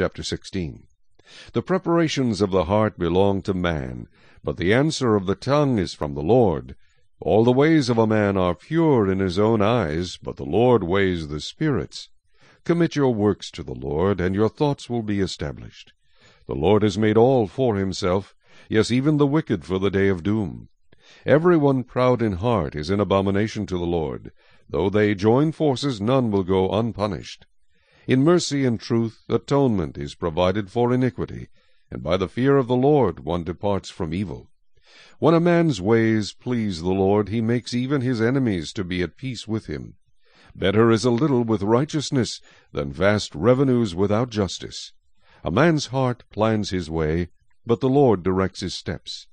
Chapter 16 The preparations of the heart belong to man, but the answer of the tongue is from the Lord. All the ways of a man are pure in his own eyes, but the Lord weighs the spirits. Commit your works to the Lord, and your thoughts will be established. The Lord has made all for himself, yes, even the wicked for the day of doom. Every one proud in heart is an abomination to the Lord. Though they join forces, none will go unpunished. In mercy and truth atonement is provided for iniquity, and by the fear of the Lord one departs from evil. When a man's ways please the Lord, he makes even his enemies to be at peace with him. Better is a little with righteousness than vast revenues without justice. A man's heart plans his way, but the Lord directs his steps.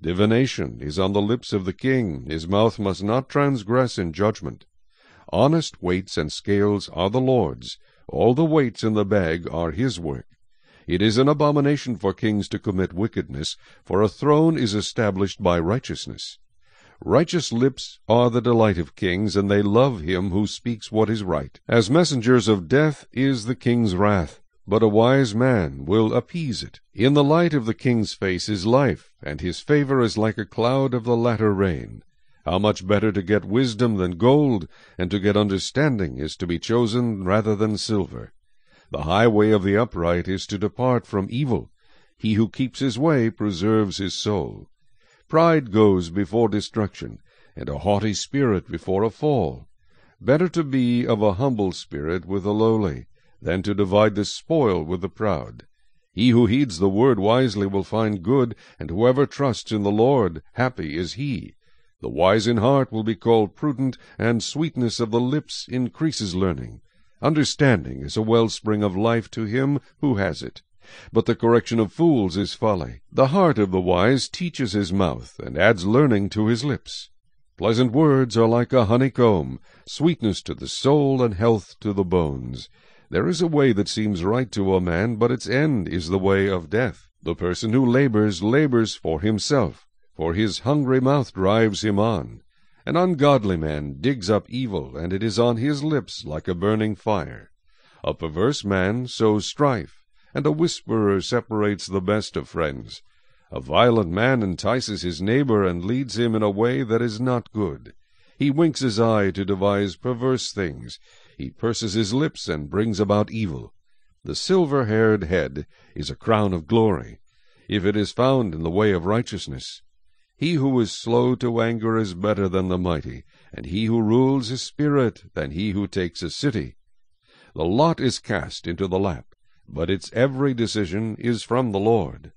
Divination is on the lips of the king, his mouth must not transgress in judgment. Honest weights and scales are the Lord's, all the weights in the bag are his work. It is an abomination for kings to commit wickedness, for a throne is established by righteousness. Righteous lips are the delight of kings, and they love him who speaks what is right. As messengers of death is the king's wrath, but a wise man will appease it. In the light of the king's face is life, and his favor is like a cloud of the latter rain. How much better to get wisdom than gold, and to get understanding is to be chosen rather than silver. The highway of the upright is to depart from evil. He who keeps his way preserves his soul. Pride goes before destruction, and a haughty spirit before a fall. Better to be of a humble spirit with the lowly, than to divide the spoil with the proud. He who heeds the word wisely will find good, and whoever trusts in the Lord, happy is he. The wise in heart will be called prudent, and sweetness of the lips increases learning. Understanding is a wellspring of life to him who has it. But the correction of fools is folly. The heart of the wise teaches his mouth, and adds learning to his lips. Pleasant words are like a honeycomb, sweetness to the soul and health to the bones. There is a way that seems right to a man, but its end is the way of death. The person who labors, labors for himself, for his hungry mouth drives him on. An ungodly man digs up evil, and it is on his lips like a burning fire. A perverse man sows strife, and a whisperer separates the best of friends. A violent man entices his neighbor, and leads him in a way that is not good. He winks his eye to devise perverse things. He purses his lips and brings about evil. The silver-haired head is a crown of glory, if it is found in the way of righteousness. He who is slow to anger is better than the mighty, and he who rules his spirit than he who takes a city. The lot is cast into the lap, but its every decision is from the Lord.